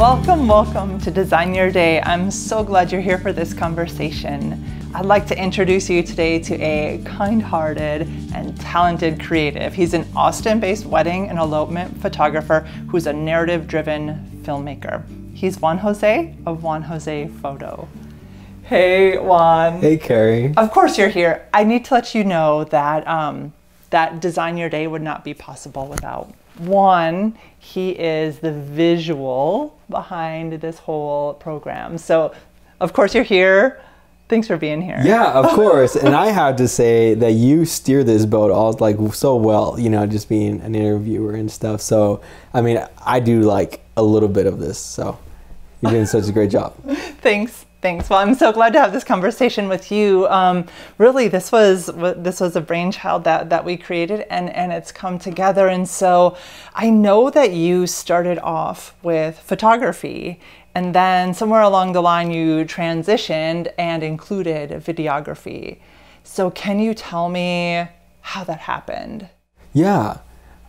Welcome, welcome to Design Your Day. I'm so glad you're here for this conversation. I'd like to introduce you today to a kind hearted and talented creative. He's an Austin based wedding and elopement photographer who's a narrative driven filmmaker. He's Juan Jose of Juan Jose Photo. Hey, Juan. Hey, Carrie. Of course, you're here. I need to let you know that um, that Design Your Day would not be possible without Juan, he is the visual behind this whole program. So, of course, you're here. Thanks for being here. Yeah, of course. and I have to say that you steer this boat all like so well, you know, just being an interviewer and stuff. So, I mean, I do like a little bit of this. So, you're doing such a great job. Thanks. Thanks. Well, I'm so glad to have this conversation with you. Um, really, this was this was a brainchild that that we created, and and it's come together. And so, I know that you started off with photography, and then somewhere along the line you transitioned and included videography. So, can you tell me how that happened? Yeah.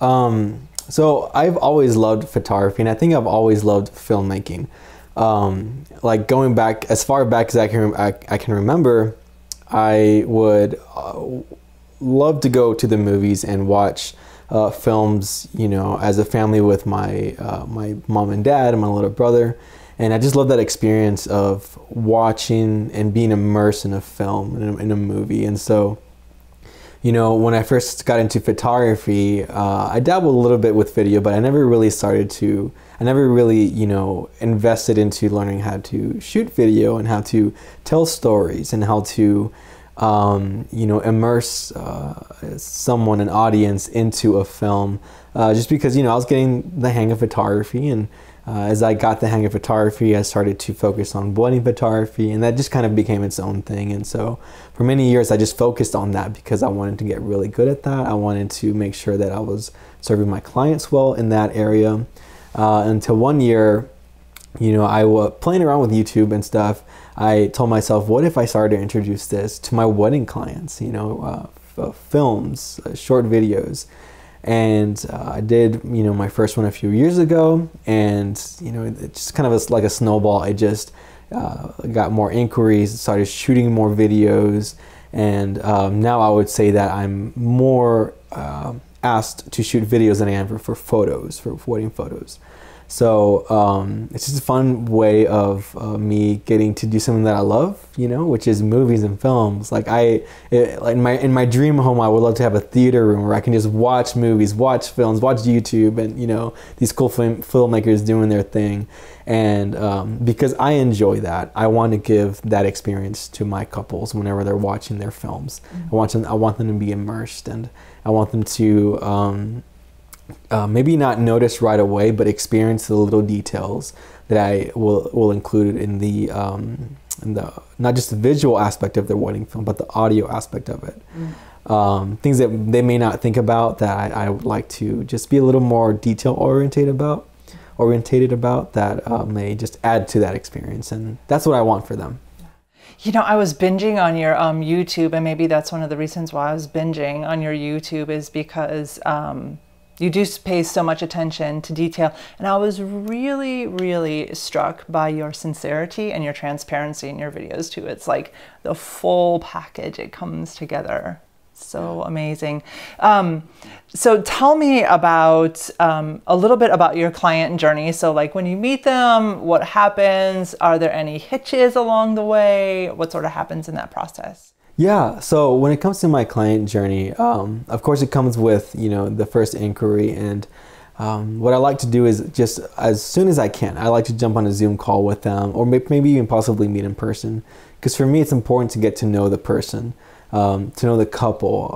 Um, so I've always loved photography, and I think I've always loved filmmaking um, like going back as far back as I can I, I can remember, I would uh, love to go to the movies and watch uh, films, you know, as a family with my uh, my mom and dad and my little brother, and I just love that experience of watching and being immersed in a film in a, in a movie, and so you know, when I first got into photography, uh, I dabbled a little bit with video, but I never really started to, I never really, you know, invested into learning how to shoot video and how to tell stories and how to, um, you know, immerse uh, someone, an audience, into a film. Uh, just because, you know, I was getting the hang of photography and uh, as I got the hang of photography, I started to focus on wedding photography, and that just kind of became its own thing. And so, for many years, I just focused on that because I wanted to get really good at that. I wanted to make sure that I was serving my clients well in that area. Uh, until one year, you know, I was playing around with YouTube and stuff. I told myself, what if I started to introduce this to my wedding clients? You know, uh, f- films, uh, short videos and uh, I did you know my first one a few years ago, and you know it's just kind of a, like a snowball. I just uh, got more inquiries, started shooting more videos, and um, now I would say that I'm more uh, asked to shoot videos than I am for, for photos, for wedding photos. So um, it's just a fun way of uh, me getting to do something that I love, you know, which is movies and films. Like I, it, like in my in my dream home, I would love to have a theater room where I can just watch movies, watch films, watch YouTube, and you know these cool film, filmmakers doing their thing. And um, because I enjoy that, I want to give that experience to my couples whenever they're watching their films. Mm-hmm. I want them, I want them to be immersed, and I want them to. Um, uh, maybe not notice right away, but experience the little details that I will will include in the um, in the not just the visual aspect of their wedding film, but the audio aspect of it. Mm. Um, things that they may not think about that I, I, would like to just be a little more detail oriented about, orientated about that uh, may just add to that experience, and that's what I want for them. You know, I was binging on your um, YouTube, and maybe that's one of the reasons why I was binging on your YouTube is because. Um, you do pay so much attention to detail. And I was really, really struck by your sincerity and your transparency in your videos too. It's like the full package, it comes together. So amazing. Um, so tell me about um, a little bit about your client journey. So, like when you meet them, what happens? Are there any hitches along the way? What sort of happens in that process? Yeah. So when it comes to my client journey, um, of course, it comes with you know the first inquiry, and um, what I like to do is just as soon as I can, I like to jump on a Zoom call with them, or maybe even possibly meet in person, because for me, it's important to get to know the person, um, to know the couple.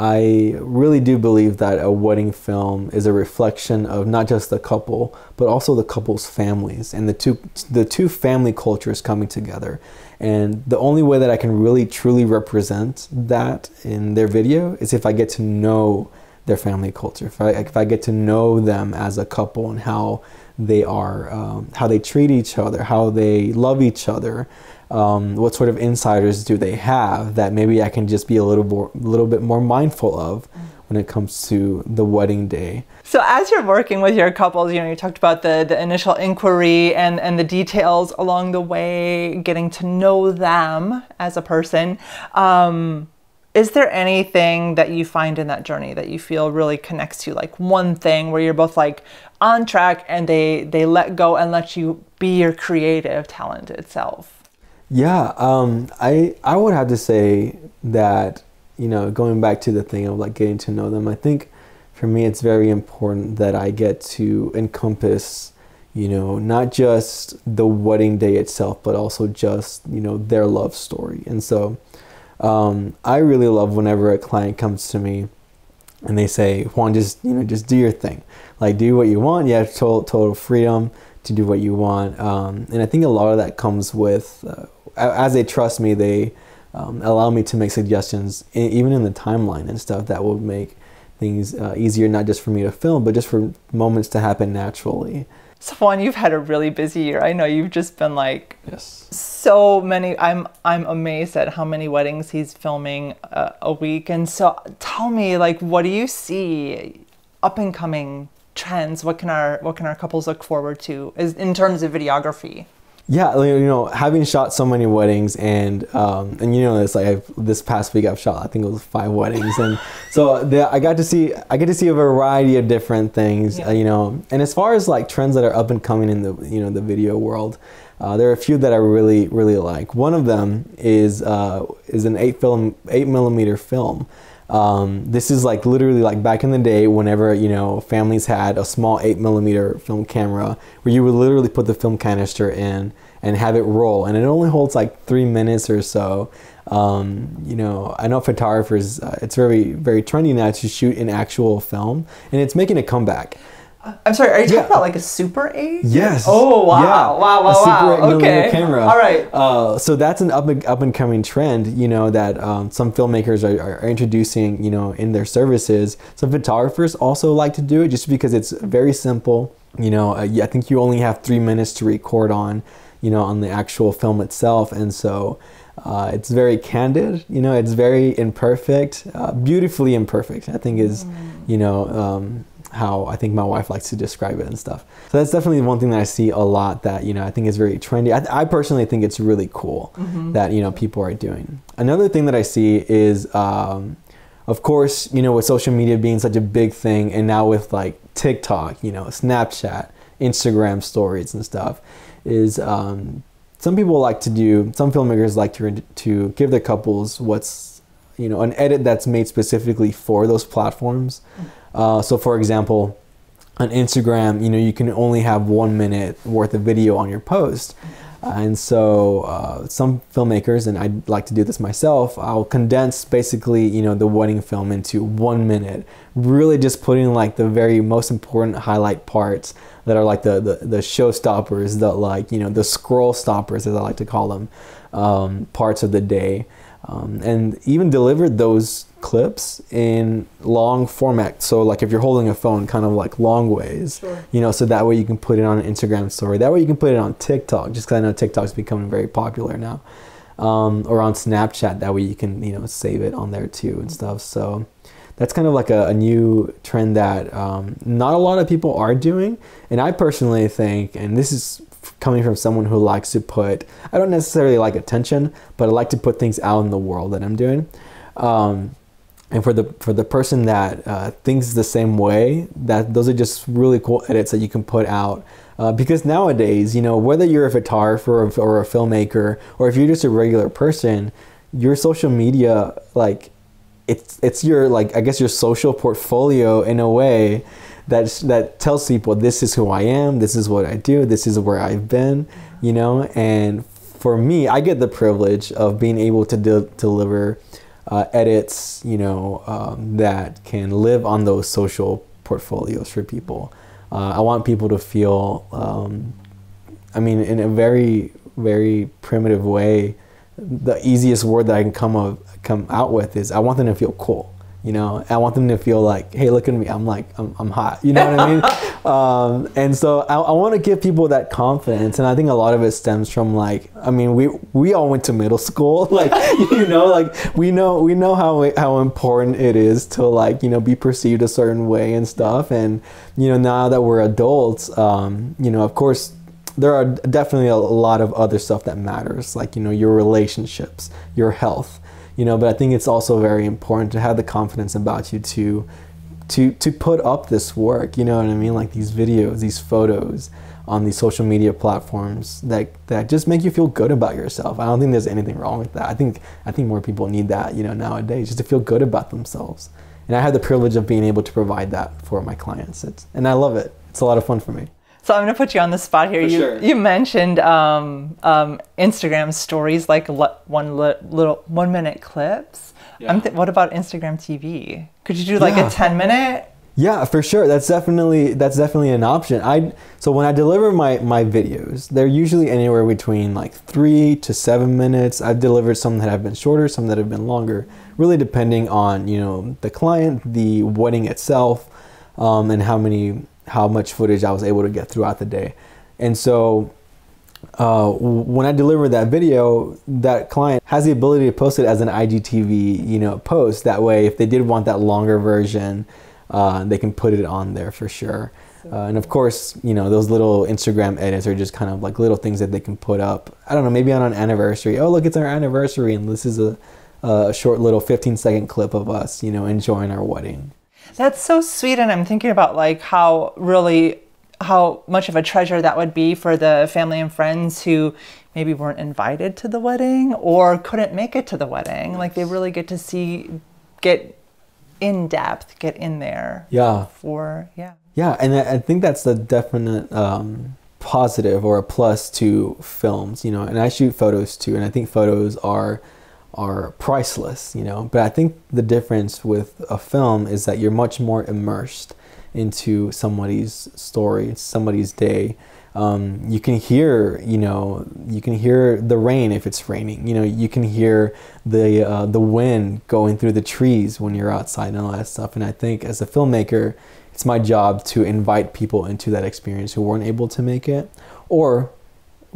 I really do believe that a wedding film is a reflection of not just the couple, but also the couple's families and the two the two family cultures coming together. And the only way that I can really truly represent that in their video is if I get to know their family culture. If I, if I get to know them as a couple and how they are, um, how they treat each other, how they love each other, um, what sort of insiders do they have that maybe I can just be a little more, little bit more mindful of when it comes to the wedding day. So as you're working with your couples, you know, you talked about the, the initial inquiry and, and the details along the way, getting to know them as a person. Um, is there anything that you find in that journey that you feel really connects to like one thing where you're both like on track and they they let go and let you be your creative talent itself yeah um, i i would have to say that you know going back to the thing of like getting to know them i think for me it's very important that i get to encompass you know not just the wedding day itself but also just you know their love story and so um, I really love whenever a client comes to me and they say, Juan, just you know, just do your thing. Like do what you want. You have total, total freedom to do what you want. Um, and I think a lot of that comes with uh, as they trust me, they um, allow me to make suggestions, even in the timeline and stuff that will make things uh, easier, not just for me to film, but just for moments to happen naturally. Swan, you've had a really busy year. I know you've just been like yes. so many. I'm I'm amazed at how many weddings he's filming uh, a week. And so, tell me, like, what do you see up and coming trends? What can our what can our couples look forward to is in terms of videography? Yeah, you know, having shot so many weddings and um, and you know, it's like I've, this past week I've shot I think it was five weddings and so the, I got to see I get to see a variety of different things, yeah. uh, you know. And as far as like trends that are up and coming in the you know the video world, uh, there are a few that I really really like. One of them is uh, is an eight film eight millimeter film. Um, this is like literally like back in the day whenever you know families had a small 8 millimeter film camera where you would literally put the film canister in and have it roll and it only holds like three minutes or so. Um, you know i know photographers uh, it's very very trendy now to shoot in actual film and it's making a comeback I'm sorry, are you talking yeah. about like a Super 8? Yes. Oh, wow. Yeah. Wow, wow, a wow. Super 8 okay. camera. All right. Uh, so that's an up and, up and coming trend, you know, that um, some filmmakers are, are, introducing, you know, in their services. Some photographers also like to do it just because it's very simple. You know, uh, I think you only have three minutes to record on, you know, on the actual film itself. And so uh, it's very candid, you know, it's very imperfect, uh, beautifully imperfect, I think is, mm. you know, um, how I think my wife likes to describe it and stuff. So that's definitely one thing that I see a lot that you know I think is very trendy. I, I personally think it's really cool mm-hmm. that you know people are doing. Another thing that I see is, um, of course, you know with social media being such a big thing, and now with like TikTok, you know, Snapchat, Instagram stories and stuff, is um, some people like to do. Some filmmakers like to to give their couples what's you know an edit that's made specifically for those platforms. Uh, so for example, on Instagram, you know, you can only have one minute worth of video on your post. And so uh, some filmmakers, and I'd like to do this myself, I'll condense basically, you know, the wedding film into one minute, really just putting like the very most important highlight parts that are like the, the, the showstoppers, the like, you know, the scroll stoppers, as I like to call them, um, parts of the day. Um, and even delivered those clips in long format. So like if you're holding a phone, kind of like long ways, sure. you know, so that way you can put it on an Instagram story. That way you can put it on TikTok, just because I know TikTok's becoming very popular now, um, or on Snapchat. That way you can you know save it on there too and stuff. So that's kind of like a, a new trend that um, not a lot of people are doing, and I personally think, and this is coming from someone who likes to put I don't necessarily like attention, but I like to put things out in the world that I'm doing. Um, and for the for the person that uh, thinks the same way that those are just really cool edits that you can put out. Uh, because nowadays you know whether you're a photographer or, or, a filmmaker or if you're just a regular person your social media like it's it's your like i guess your social portfolio in a way that that tells people this is who i am this is what i do this is where i've been you know? And for me i get the privilege of being able to de- deliver uh, edits, you know, um, that can live on those social portfolios for people. Uh, I want people to feel, um, I mean, in a very, very primitive way, the easiest word that I can come, of, come out with is I want them to feel cool. You know, I want them to feel like, hey, look at me. I'm like, I'm, I'm hot. You know what I mean? um, and so I, I want to give people that confidence. And I think a lot of it stems from like, I mean, we we all went to middle school. Like, you know, like we know we know how how important it is to like you know be perceived a certain way and stuff. And you know, now that we're adults, um, you know, of course there are definitely a lot of other stuff that matters, like you know your relationships, your health, you know. But I think it's also very important to have the confidence about you to to to put up this work. You know what I mean? Like these videos, these photos on these social media platforms that that just make you feel good about yourself. I don't think there's anything wrong with that. I think I think more people need that, you know, nowadays, just to feel good about themselves. And I have the privilege of being able to provide that for my clients. It's, and I love it. It's a lot of fun for me. So I'm going to put you on the spot here. For you sure. you mentioned um, um, Instagram stories, like le- one li- little one minute clips. Yeah. I'm th- what about Instagram TV? Could you do like Yeah. a 10 minute? Yeah, for sure. That's definitely that's definitely an option. I so when I deliver my my videos, they're usually anywhere between like three to seven minutes. I've delivered some that have been shorter, some that have been longer, really depending on you know the client, the wedding itself, um, and how many how much footage I was able to get throughout the day. And so uh, when I deliver that video, that client has the ability to post it as an IGTV, you know, post. That way, if they did want that longer version, uh, they can put it on there for sure. Uh, and of course, you know, those little Instagram edits are just kind of like little things that they can put up. I don't know, maybe on an anniversary. Oh, look, it's our anniversary, and this is a, a short little 15 second clip of us, you know, enjoying our wedding. That's so sweet, and I'm thinking about like how really how much of a treasure that would be for the family and friends who maybe weren't invited to the wedding or couldn't make it to the wedding. Like they really get to see, get in depth, get in there. Yeah. For yeah. Yeah, and I I think that's a definite um, positive or a plus to films, you know. And I shoot photos too, and I think photos are are priceless, you know. But I think the difference with a film is that you're much more immersed into somebody's story, somebody's day. Um, you can hear, you know, you can hear the rain if it's raining. You know, you can hear the uh, the wind going through the trees when you're outside and all that stuff. And I think as a filmmaker, it's my job to invite people into that experience who weren't able to make it, or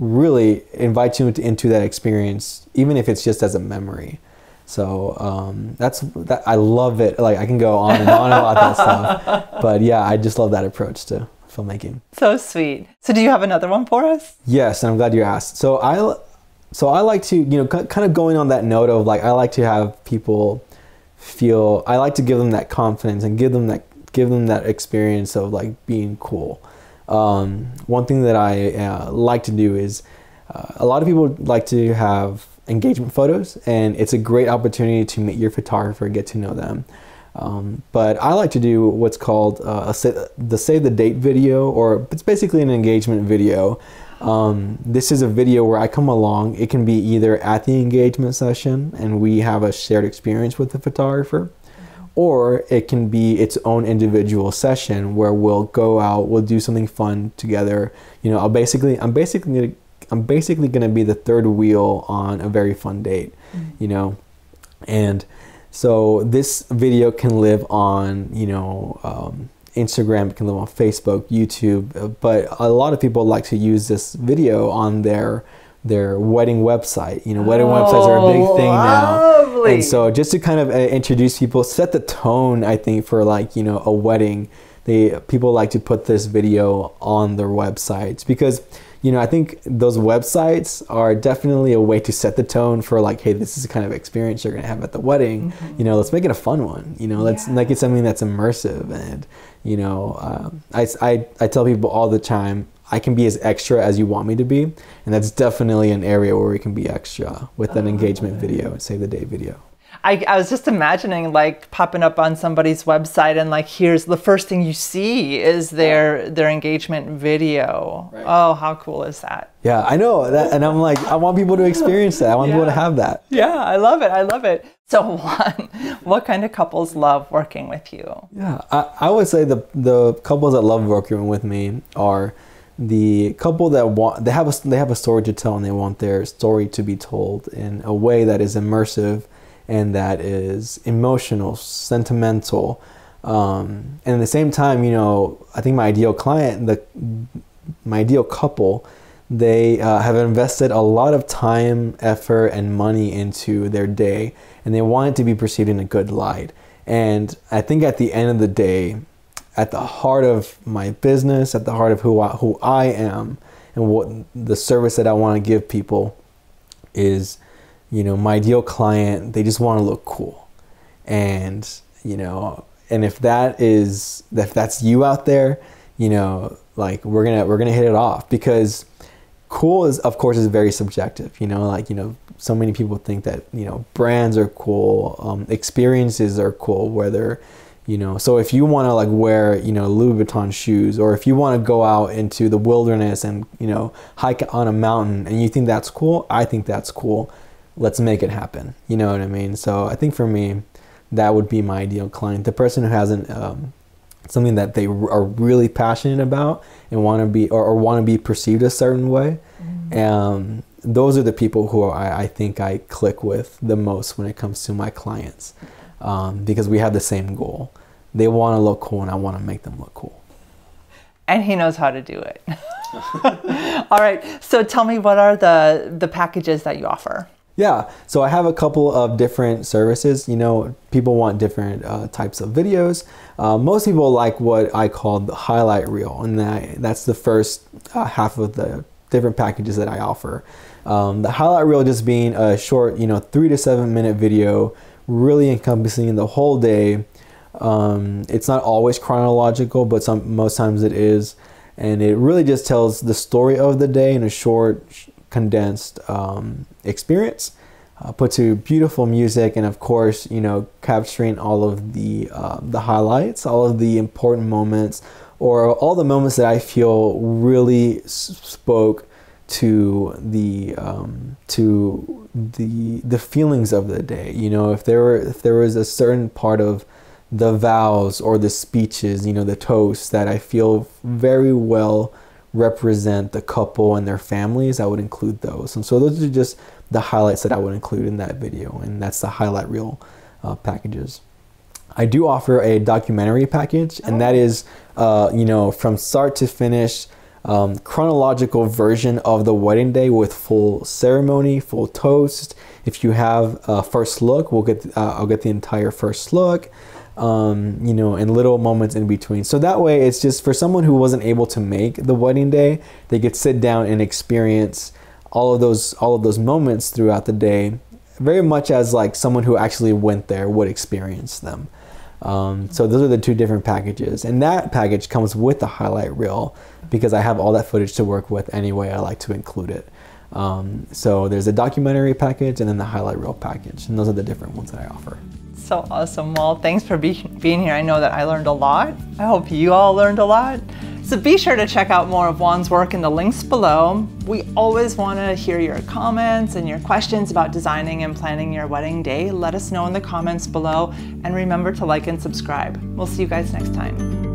really invite you into, into that experience, even if it's just as a memory. So um, that's that. I love it. Like I can go on and on about that stuff, but yeah, I just love that approach to filmmaking. So sweet. So do you have another one for us? Yes, and I'm glad you asked. So I, so I like to, you know, kind of going on that note of like I like to have people feel. I like to give them that confidence and give them that give them that experience of like being cool. Um, one thing that I uh, like to do is uh, a lot of people like to have engagement photos, and it's a great opportunity to meet your photographer, get to know them. Um, but I like to do what's called uh, a the save the date video, or it's basically an engagement video. Um, this is a video where I come along. It can be either at the engagement session and we have a shared experience with the photographer, or it can be its own individual session where we'll go out, we'll do something fun together. You know, I'll basically, I'm basically, I'm basically going to be the third wheel on a very fun date. You know, and so this video can live on, you know, um, Instagram, it can live on Facebook, YouTube, but a lot of people like to use this video on their their wedding website. You know, wedding websites are a big thing now. And so just to kind of uh, introduce people, set the tone, I think, for like, you know, a wedding, they people like to put this video on their websites because you know, I think those websites are definitely a way to set the tone for like, hey, this is the kind of experience you're gonna have at the wedding. You know, let's make it a fun one. You know, let's Yeah. make it something that's immersive. And you know, um, I, I I tell people all the time, I can be as extra as you want me to be, and that's definitely an area where we can be extra with an oh, engagement video and save the day video. I, I was just imagining like popping up on somebody's website and like here's the first thing you see is their their engagement video. Right. Oh, how cool is that? Yeah, I know that, and I'm like, I want people to experience that. I want people to have that. Yeah, I love it. I love it. So Juan, what kind of couples love working with you? Yeah, I, I would say the the couples that love working with me are the couple that want they have a they have a story to tell and they want their story to be told in a way that is immersive and that is emotional, sentimental. Um, and at the same time, you know, I think my ideal client, the my ideal couple, they uh, have invested a lot of time, effort, and money into their day, and they want it to be perceived in a good light. And I think at the end of the day, at the heart of my business, at the heart of who I, who I am, and what the service that I want to give people is, you know, my ideal client. They just want to look cool, and you know, and if that is if that's you out there, you know, like we're gonna we're gonna hit it off because cool is of course is very subjective you know like you know so many people think that you know brands are cool um, experiences are cool whether you know? So if you want to like wear you know louis vuitton shoes or if you want to go out into the wilderness and you know hike on a mountain and you think that's cool i think that's cool. Let's make it happen. You know what i mean? So i think for me that would be my ideal client. The person who hasn't um, something that they are really passionate about and want to be or, or want to be perceived a certain way. Mm-hmm. Um, those are the people who I, I, think I click with the most when it comes to my clients um, because we have the same goal. They want to look cool and I want to make them look cool. And he knows how to do it. All right. So tell me, what are the the packages that you offer? Yeah, so I have a couple of different services. You know, people want different uh, types of videos. Uh, most people like what I call the highlight reel, and that, that's the first uh, half of the different packages that I offer. Um, the highlight reel just being a short, you know, three to seven minute video, really encompassing the whole day. Um, it's not always chronological, but some most times it is, and it really just tells the story of the day in a short condensed um, experience. Uh, put to beautiful music and of course you know capturing all of the uh, the highlights all of the important moments or all the moments that I feel really spoke to the um, to the the feelings of the day you know if there were if there was a certain part of the vows or the speeches you know the toasts that I feel very well represent the couple and their families, I would include those. And so those are just the highlights that I would include in that video, and that's the highlight reel uh, packages. I do offer a documentary package, and that is, uh, you know, from start to finish, um, chronological version of the wedding day with full ceremony, full toast. If you have a first look, we'll get uh, I'll get the entire first look um, you know, and little moments in between. So that way, it's just for someone who wasn't able to make the wedding day, they could sit down and experience all of those all of those moments throughout the day, very much as like someone who actually went there would experience them. Um, so those are the two different packages, and that package comes with the highlight reel because I have all that footage to work with anyway. I like to include it. Um, so there's a documentary package and then the highlight reel package, and those are the different ones that I offer so awesome. Well, thanks for be being here. I know that I learned a lot. I hope you all learned a lot. So be sure to check out more of Juan's work in the links below. We always want to hear your comments and your questions about designing and planning your wedding day. Let us know in the comments below and remember to like and subscribe. We'll see you guys next time.